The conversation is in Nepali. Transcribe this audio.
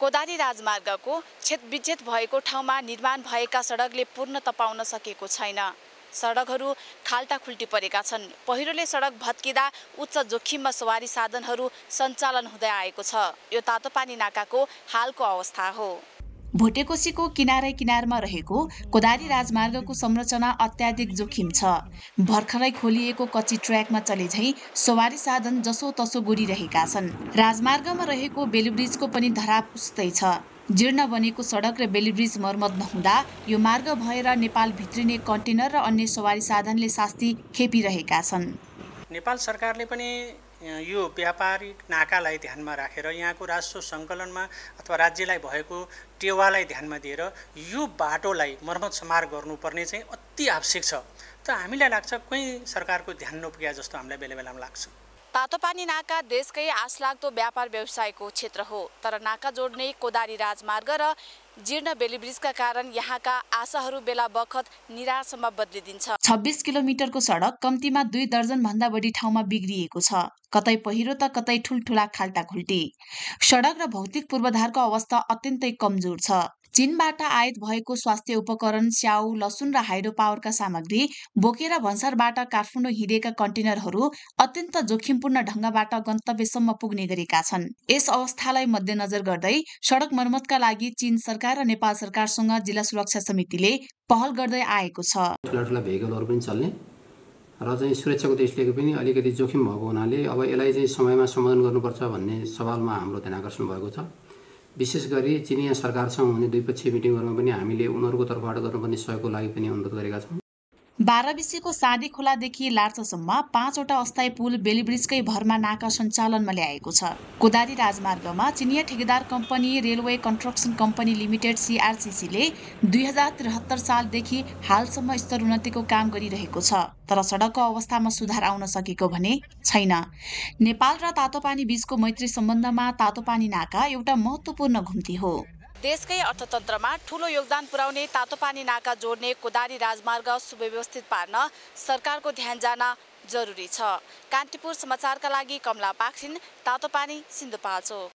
कोदारी राजमार्गको क्षतविक्षत भएको ठाउँमा निर्माण भएका सडकले पूर्णत पाउन सकेको छैन। सडकहरू खाल्टा खुल्टी परेका छन्। पहिरोले सडक भत्किँदा उच्च जोखिममा सवारी साधनहरू सञ्चालन हुँदै आएको छ। यो तातोपानी नाकाको हालको अवस्था हो। भोटेकोसीको किनारै किनारमा रहेको कोदारी राजमार्गको संरचना अत्याधिक जोखिम छ। भर्खरै खोलिएको कच्ची ट्र्याकमा चले झै सवारी साधन जसो तसो गुडिरहेका छन्। राजमार्गमा रहेको बेलिब्रिजको पनि धराप उस्तै छ। जीर्ण बनेको सडक र बेलिब्रिज मर्मत नहुँदा यो मार्ग भएर नेपाल भित्रिने कन्टेनर र अन्य सवारी साधनले शास्ति खेपिरहेका छन्। नेपाल सरकारले पनि यो व्यापारिक नाकालाई ध्यानमा राखेर यहाँको राजस्व सङ्कलनमा अथवा राज्यलाई भएको टेवालाई ध्यानमा दिएर यो बाटोलाई मर्मत समार गर्नुपर्ने चाहिँ अति आवश्यक छ। त हामीलाई लाग्छ कोही सरकारको ध्यान नपुग्या जस्तो हामीलाई बेला बेलामा लाग्छ। तातोपानी नाका देशकै आशलाग्दो व्यापार व्यवसायको क्षेत्र हो तर नाका जोड्ने कोदारी राजमार्ग र जीर्ण बेलिब्रिजका कारण यहाँका आशाहरू बेला बखत निराशमा बदलिदिन्छ। छब्बिस किलोमिटरको सडक कम्तीमा दुई दर्जन भन्दा बढी ठाउँमा बिग्रिएको छ। कतै पहिरो त कतै ठुल्ठुला खाल्टा खुल्टी। सडक र भौतिक पूर्वाधारको अवस्था अत्यन्तै कमजोर छ। चीनबाट आयात भएको स्वास्थ्य उपकरण स्याउ लसुन र हाइड्रो पावरका सामग्री बोकेर भन्सारबाट काठमाडौँ हिँडेका कन्टेनरहरू अत्यन्त जोखिमपूर्ण ढङ्गबाट गन्तव्यसम्म पुग्ने गरेका छन्। यस अवस्थालाई मध्यनजर गर्दै सडक मर्मतका लागि चीन सरकार र नेपाल सरकारसँग जिल्ला सुरक्षा समितिले पहल गर्दै आएको छ। र चाहिँ सुरक्षाको दृष्टिले पनि अलिकति जोखिम भएको हुनाले अब यसलाई चाहिँ समयमा समाधान गर्नुपर्छ भन्ने सवालमा हाम्रो ध्यान आकर्षण भएको छ। विशेष गरी चिनिया सरकारसँग हुने द्विपक्षीय मिटिङहरूमा पनि हामीले उनीहरूको तर्फबाट गर्नुपर्ने सहयोगको लागि पनि अनुरोध गरेका छौँ। बाह्र विषयको सादी खोलादेखि लार्चसम्म पाँचवटा अस्थायी पुल बेलिब्रिजकै भरमा नाका सञ्चालनमा ल्याएको छ। कोदारी राजमार्गमा चिनिया ठेकेदार company railway construction company limited सिआरसिसीले दुई हजार त्रिहत्तर सालदेखि हालसम्म स्तर उन्नतिको काम गरिरहेको छ तर सडकको अवस्थामा सुधार आउन सकेको भने छैन। नेपाल र तातोपानी बीचको मैत्री सम्बन्धमा तातोपानी नाका एउटा महत्त्वपूर्ण घुम्ती हो। देशकै अर्थतन्त्रमा ठूलो योगदान पुर्याउने तातोपानी नाका जोड्ने कोदारी राजमार्ग सुव्यवस्थित पार्न सरकारको ध्यान जान जरुरी छ। कान्तिपुर समाचारका लागि कमला पाक्सिन तातोपानी सिन्धुपाल्चोक।